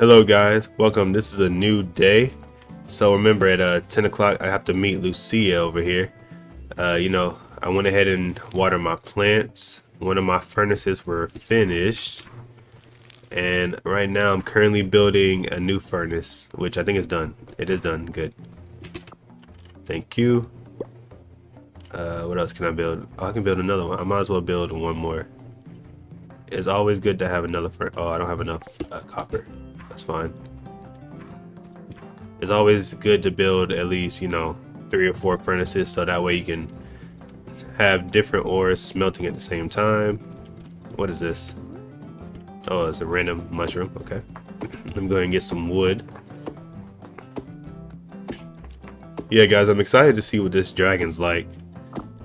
Hello guys, welcome. This is a new day. So remember at uh, 10 o'clock I have to meet Lucia over here. Uh, you know, I went ahead and watered my plants. One of my furnaces were finished. And right now I'm currently building a new furnace, which I think is done. It is done, good. Thank you. Uh, what else can I build? Oh, I can build another one. I might as well build one more. It's always good to have another furnace. Oh, I don't have enough uh, copper. That's fine. It's always good to build at least, you know, three or four furnaces so that way you can have different ores smelting at the same time. What is this? Oh, it's a random mushroom. Okay. I'm going to get some wood. Yeah, guys, I'm excited to see what this dragon's like.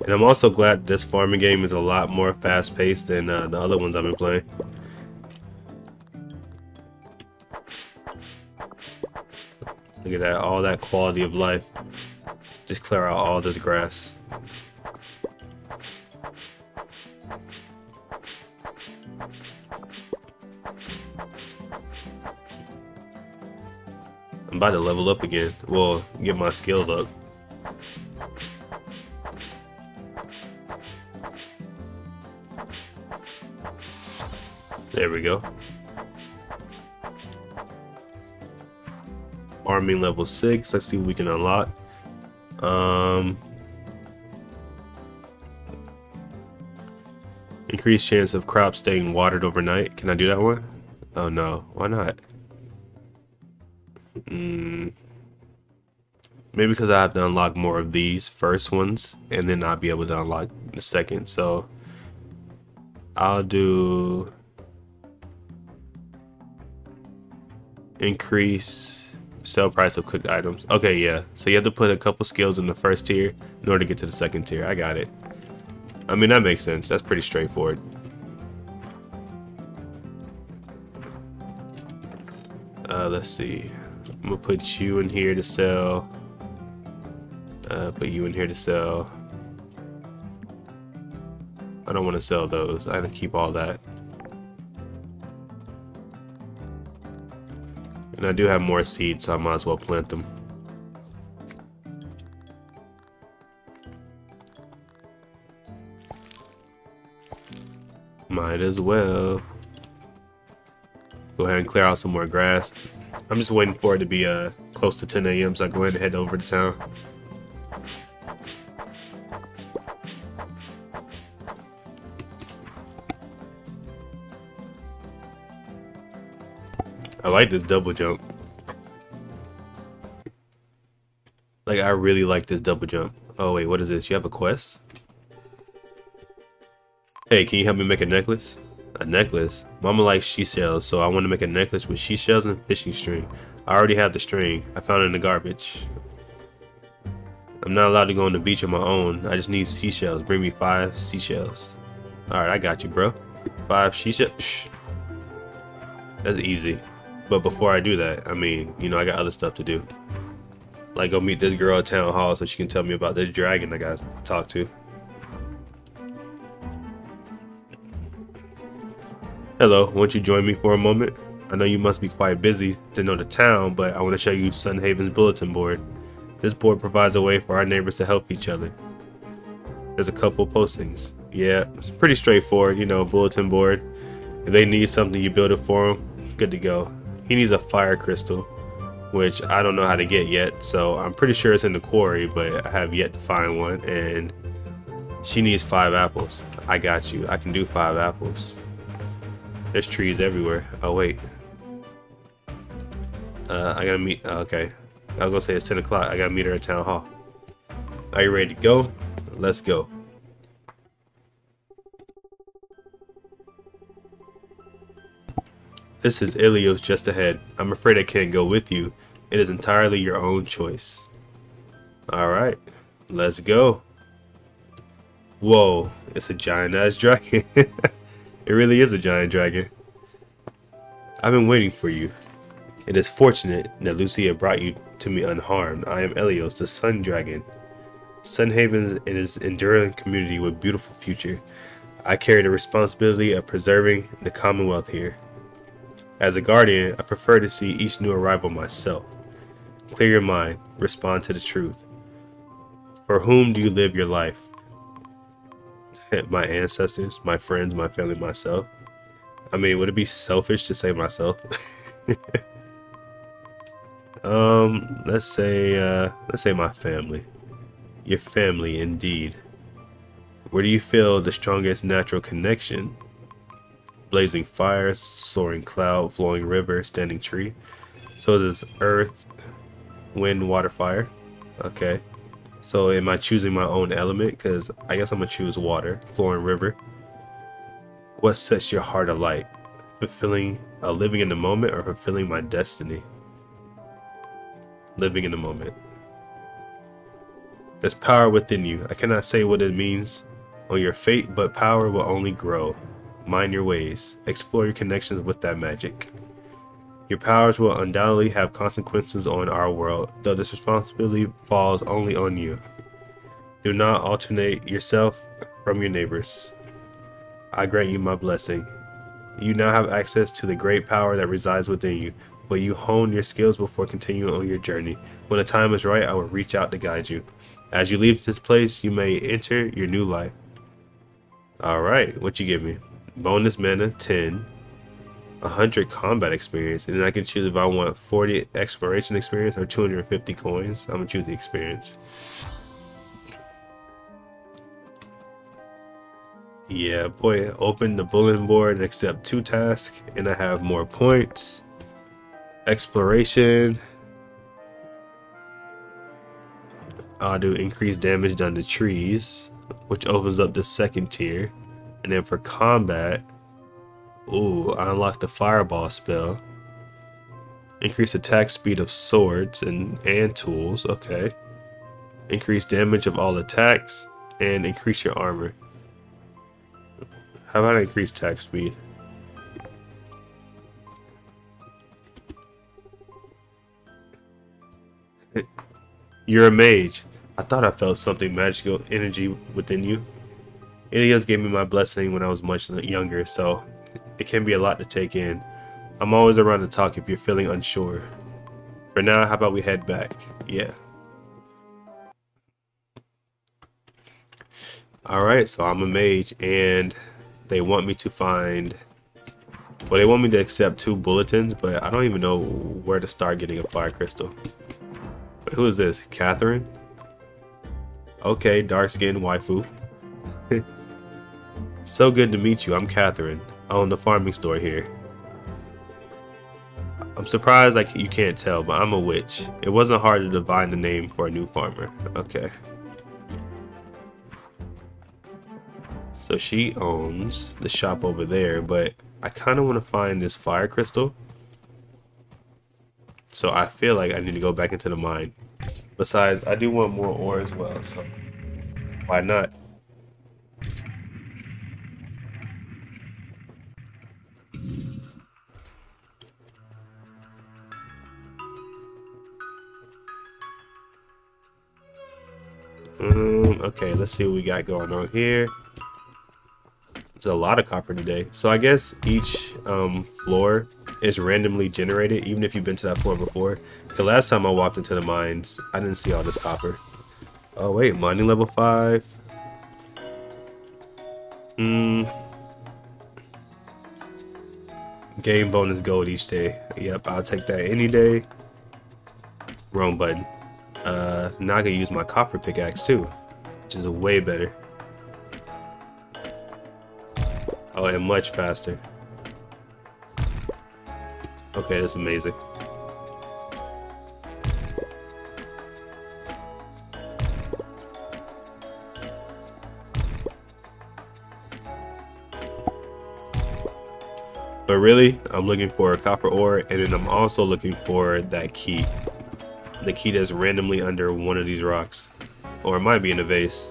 And I'm also glad this farming game is a lot more fast-paced than uh, the other ones I've been playing. Look at that, all that quality of life. Just clear out all this grass. I'm about to level up again. Well, get my skill up. There we go. Farming level 6. Let's see what we can unlock. Um, increased chance of crops staying watered overnight. Can I do that one? Oh no, why not? Mm, maybe because I have to unlock more of these first ones and then I'll be able to unlock the second. So I'll do increase sell price of cooked items. Okay, yeah. So you have to put a couple skills in the first tier in order to get to the second tier. I got it. I mean, that makes sense. That's pretty straightforward. Uh, let's see. I'm gonna put you in here to sell. Uh, put you in here to sell. I don't want to sell those. I to keep all that. And I do have more seeds, so I might as well plant them. Might as well. Go ahead and clear out some more grass. I'm just waiting for it to be uh, close to 10 a.m. so I go ahead and head over to town. Like this double jump. Like, I really like this double jump. Oh, wait, what is this? You have a quest? Hey, can you help me make a necklace? A necklace? Mama likes seashells, so I want to make a necklace with seashells and fishing string. I already have the string. I found it in the garbage. I'm not allowed to go on the beach on my own. I just need seashells. Bring me five seashells. Alright, I got you, bro. Five seashells. That's easy. But before I do that, I mean, you know, I got other stuff to do. Like go meet this girl at town hall so she can tell me about this dragon I gotta talk to. Hello, won't you join me for a moment? I know you must be quite busy to know the town, but I want to show you Sun Haven's bulletin board. This board provides a way for our neighbors to help each other. There's a couple postings. Yeah, it's pretty straightforward, you know, bulletin board. If they need something, you build it for them. Good to go. He needs a fire crystal, which I don't know how to get yet. So I'm pretty sure it's in the quarry, but I have yet to find one. And she needs five apples. I got you. I can do five apples. There's trees everywhere. Oh, wait. Uh, I gotta meet. Uh, okay. I was gonna say it's 10 o'clock. I gotta meet her at town hall. Are you ready to go? Let's go. This is Ilios just ahead. I'm afraid I can't go with you. It is entirely your own choice. Alright, let's go. Whoa, it's a giant ass dragon. it really is a giant dragon. I've been waiting for you. It is fortunate that Lucia brought you to me unharmed. I am Ilios, the Sun Dragon. Sun Haven is an enduring community with beautiful future. I carry the responsibility of preserving the Commonwealth here. As a guardian, I prefer to see each new arrival myself. Clear your mind, respond to the truth. For whom do you live your life? my ancestors, my friends, my family, myself. I mean, would it be selfish to say myself? um, let's say, uh, let's say my family. Your family, indeed. Where do you feel the strongest natural connection? Blazing fire, soaring cloud, flowing river, standing tree. So is this earth, wind, water, fire. Okay. So am I choosing my own element? Because I guess I'm going to choose water, flowing river. What sets your heart alight? Fulfilling, uh, living in the moment or fulfilling my destiny? Living in the moment. There's power within you. I cannot say what it means on your fate, but power will only grow. Mind your ways. Explore your connections with that magic. Your powers will undoubtedly have consequences on our world, though this responsibility falls only on you. Do not alternate yourself from your neighbors. I grant you my blessing. You now have access to the great power that resides within you, but you hone your skills before continuing on your journey. When the time is right, I will reach out to guide you. As you leave this place, you may enter your new life. Alright, what you give me? Bonus mana, 10. 100 combat experience and then I can choose if I want 40 exploration experience or 250 coins. I'm gonna choose the experience. Yeah, boy, open the bulletin board and accept two tasks and I have more points. Exploration. I'll do increased damage done to trees, which opens up the second tier. And then for combat, Ooh, I unlocked the fireball spell. Increase attack speed of swords and, and tools. Okay. Increase damage of all attacks and increase your armor. How about increase attack speed? You're a mage. I thought I felt something magical energy within you. Ilios gave me my blessing when I was much younger, so it can be a lot to take in. I'm always around to talk if you're feeling unsure. For now, how about we head back? Yeah. Alright, so I'm a mage and they want me to find... Well, they want me to accept two bulletins, but I don't even know where to start getting a fire crystal. But who is this? Catherine? Okay, dark skinned waifu. so good to meet you. I'm Catherine I own the farming store here. I'm surprised like you can't tell, but I'm a witch. It wasn't hard to divine the name for a new farmer. Okay. So she owns the shop over there, but I kind of want to find this fire crystal. So I feel like I need to go back into the mine. Besides, I do want more ore as well, so why not? Um, okay, let's see what we got going on here. There's a lot of copper today. So I guess each um, floor is randomly generated, even if you've been to that floor before. The last time I walked into the mines, I didn't see all this copper. Oh wait, mining level 5. Hmm. Game bonus gold each day. Yep, I'll take that any day. Wrong button. Uh, now I can use my copper pickaxe too, which is way better. Oh, and much faster. Okay, that's amazing. But really, I'm looking for a copper ore, and then I'm also looking for that key. The key that's randomly under one of these rocks. Or it might be in a vase.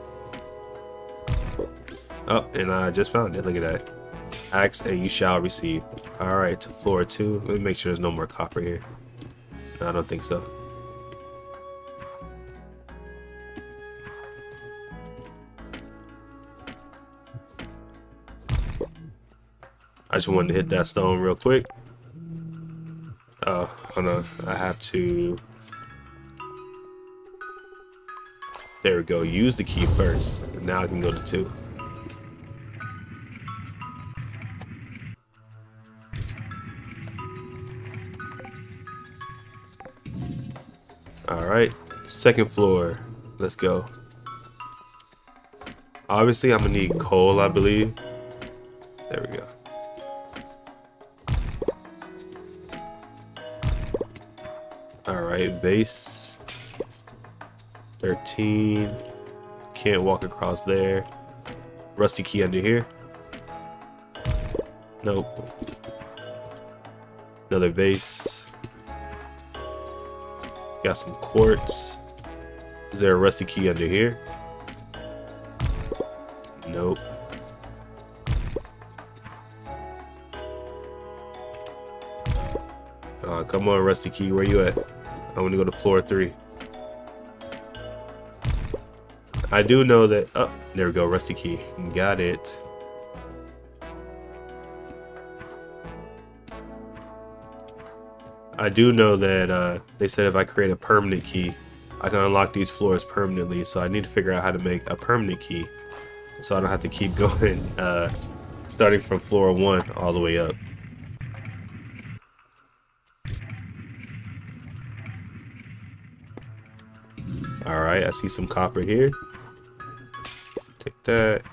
Oh, and I just found it. Look at that. Axe and you shall receive. Alright, floor two. Let me make sure there's no more copper here. No, I don't think so. I just wanted to hit that stone real quick. Oh, hold on. I have to... There we go. Use the key first. Now I can go to 2. Alright. Second floor. Let's go. Obviously, I'm going to need coal, I believe. There we go. Alright, base. 13. Can't walk across there. Rusty key under here. Nope. Another vase. Got some quartz. Is there a rusty key under here? Nope. Uh, come on, Rusty Key, where you at? I want to go to floor three. I do know that. Oh, there we go, Rusty Key. Got it. I do know that uh, they said if I create a permanent key, I can unlock these floors permanently. So I need to figure out how to make a permanent key, so I don't have to keep going, uh, starting from floor one all the way up. Alright, I see some copper here. That.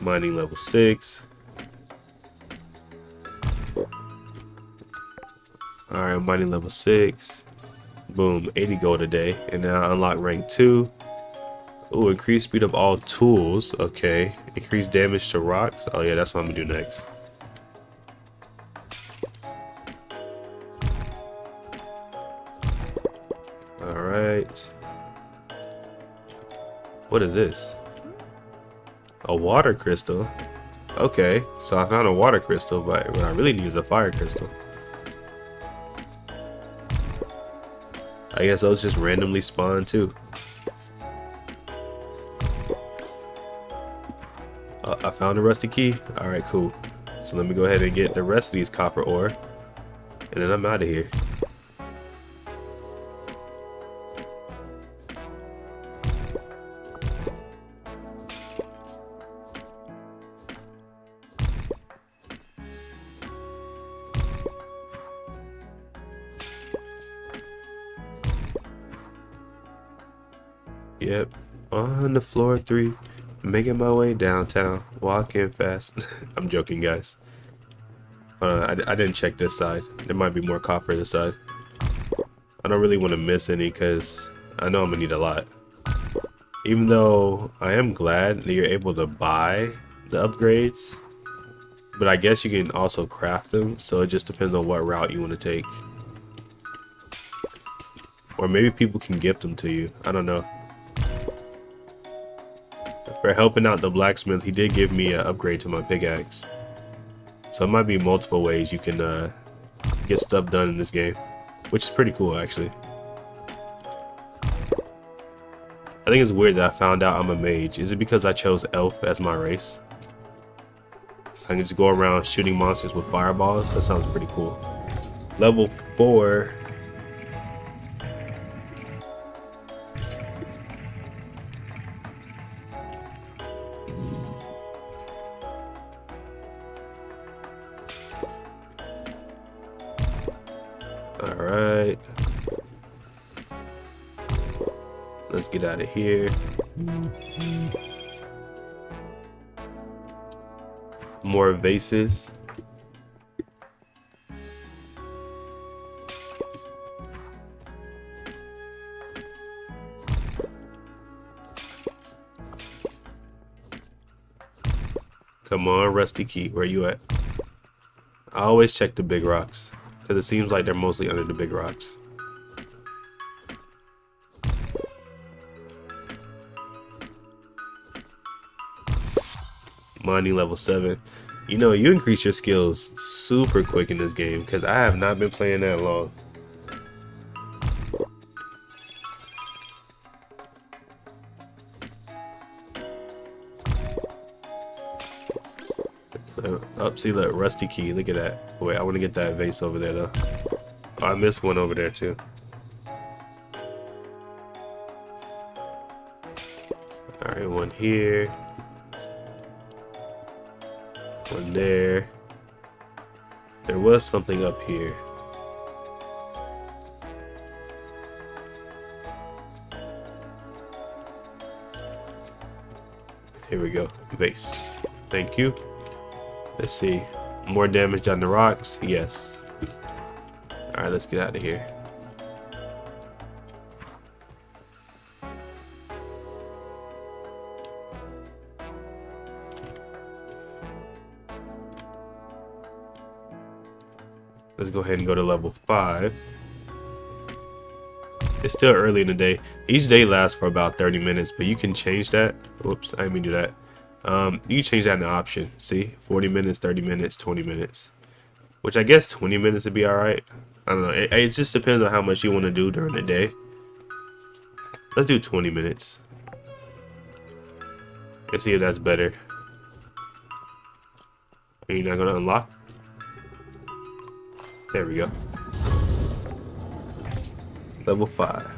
Mining level 6. Alright, mining level 6. Boom, 80 gold a day. And now I unlock rank 2. Oh, increase speed of all tools. Okay. Increase damage to rocks. Oh yeah, that's what I'm gonna do next. What is this? A water crystal? Okay, so I found a water crystal, but what I really need is a fire crystal. I guess those just randomly spawn too. Uh, I found a rusty key. Alright, cool. So let me go ahead and get the rest of these copper ore. And then I'm out of here. Yep, on the floor three, making my way downtown, walking fast. I'm joking, guys. Uh, I, I didn't check this side. There might be more copper this side. I don't really want to miss any because I know I'm gonna need a lot. Even though I am glad that you're able to buy the upgrades, but I guess you can also craft them, so it just depends on what route you want to take. Or maybe people can gift them to you. I don't know. For helping out the blacksmith, he did give me an upgrade to my pickaxe. So it might be multiple ways you can uh, get stuff done in this game, which is pretty cool actually. I think it's weird that I found out I'm a mage. Is it because I chose elf as my race? So I can just go around shooting monsters with fireballs? That sounds pretty cool. Level 4 Let's get out of here. More vases. Come on, Rusty Key, where you at? I always check the big rocks. Because it seems like they're mostly under the big rocks. finding level 7. You know, you increase your skills super quick in this game because I have not been playing that long. Uh, up, see that rusty key. Look at that. Wait, I want to get that vase over there though. Oh, I missed one over there too. All right, one here. One there. There was something up here. Here we go. Base. Thank you. Let's see. More damage on the rocks? Yes. Alright, let's get out of here. Go ahead and go to level 5. It's still early in the day. Each day lasts for about 30 minutes, but you can change that. Whoops, I didn't mean to do that. Um, you can change that in the option. See, 40 minutes, 30 minutes, 20 minutes. Which I guess 20 minutes would be alright. I don't know. It, it just depends on how much you want to do during the day. Let's do 20 minutes. Let's see if that's better. Are you not going to unlock? There we go. Level 5.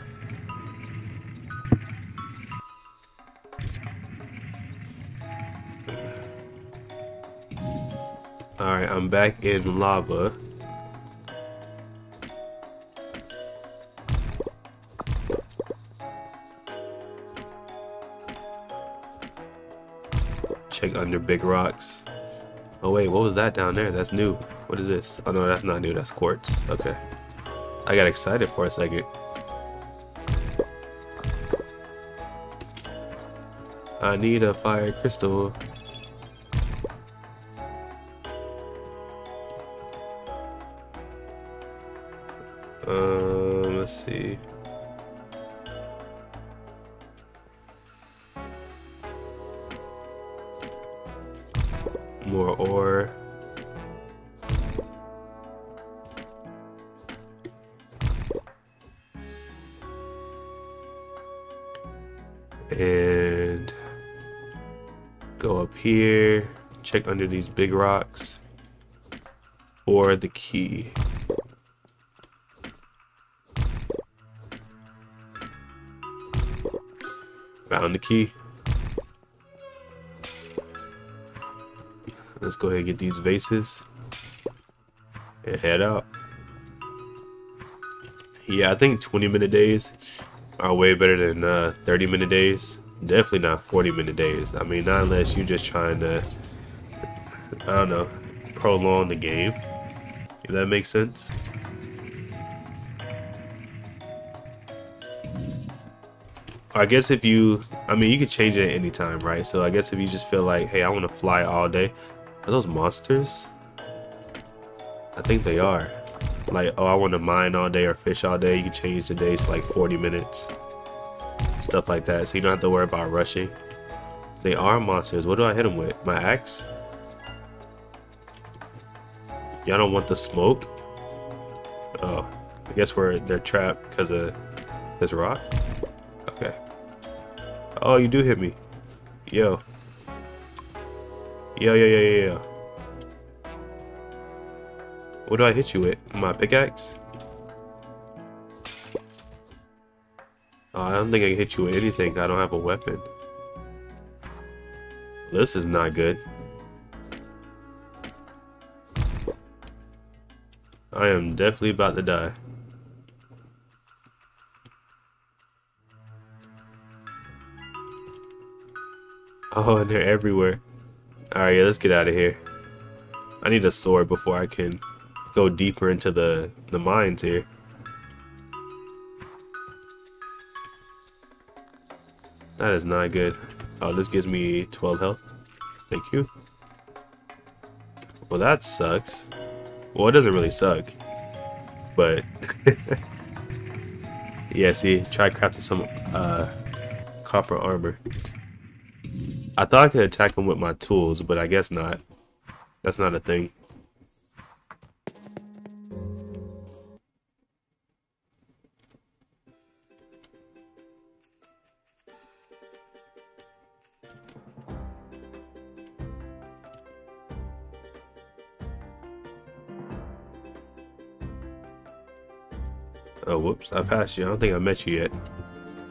Alright, I'm back in lava. Check under big rocks. Oh wait, what was that down there? That's new. What is this? Oh no, that's not new, that's quartz. Okay. I got excited for a second. I need a fire crystal. Um, let's see. Here, check under these big rocks for the key. Found the key. Let's go ahead and get these vases and head out. Yeah, I think 20 minute days are way better than uh, 30 minute days. Definitely not 40 minute days. I mean, not unless you're just trying to, I don't know, prolong the game. If that makes sense. I guess if you, I mean, you can change it at any time, right? So I guess if you just feel like, hey, I want to fly all day. Are those monsters? I think they are. Like, oh, I want to mine all day or fish all day. You can change the days to like 40 minutes. Stuff like that. So you don't have to worry about rushing. They are monsters. What do I hit them with? My axe? Y'all don't want the smoke? Oh, I guess we're they're trapped because of this rock. Okay. Oh, you do hit me. Yo. Yo, yo, yo, yo, yo. What do I hit you with? My pickaxe? Oh, I don't think I can hit you with anything. I don't have a weapon. This is not good. I am definitely about to die. Oh, and they're everywhere. Alright, yeah, let's get out of here. I need a sword before I can go deeper into the, the mines here. That is not good. Oh, this gives me 12 health. Thank you. Well, that sucks. Well, it doesn't really suck. But... yeah, see, try crafting some uh, copper armor. I thought I could attack him with my tools, but I guess not. That's not a thing. Whoops. I passed you. I don't think I met you yet.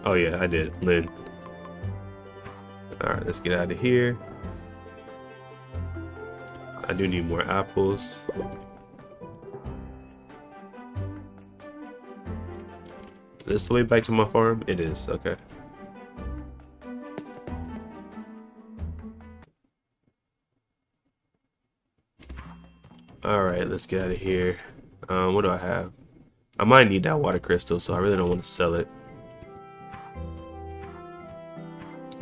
Oh, yeah, I did. Lynn. Alright, let's get out of here. I do need more apples. This way back to my farm? It is, okay. Alright, let's get out of here. Um, what do I have? I might need that water crystal, so I really don't want to sell it.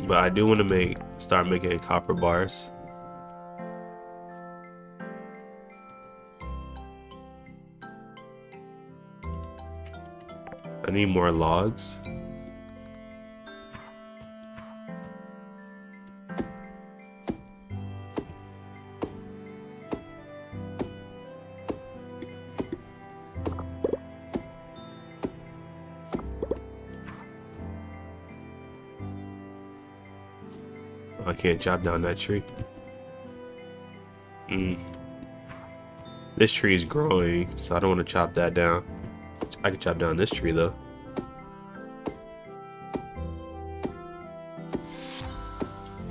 But I do want to make start making copper bars. I need more logs. I can't chop down that tree. Mm. This tree is growing, so I don't want to chop that down. I can chop down this tree though.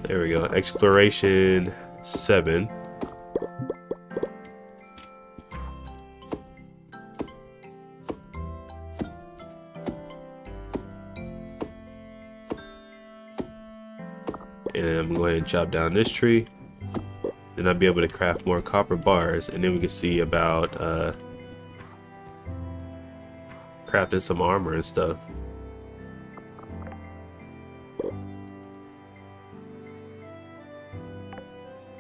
There we go. Exploration 7. Chop down this tree. Then I'll be able to craft more copper bars. And then we can see about uh, crafting some armor and stuff.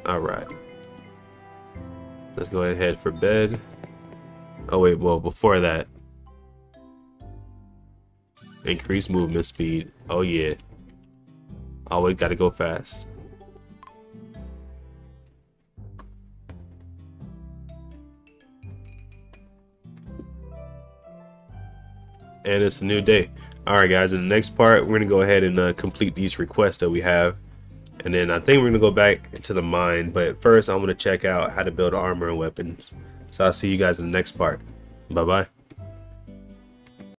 Alright. Let's go ahead for bed. Oh wait, well before that. Increase movement speed. Oh yeah. Always gotta go fast. And it's a new day. Alright guys, in the next part, we're going to go ahead and uh, complete these requests that we have. And then I think we're going to go back to the mine. But first, I'm going to check out how to build armor and weapons. So I'll see you guys in the next part. Bye-bye.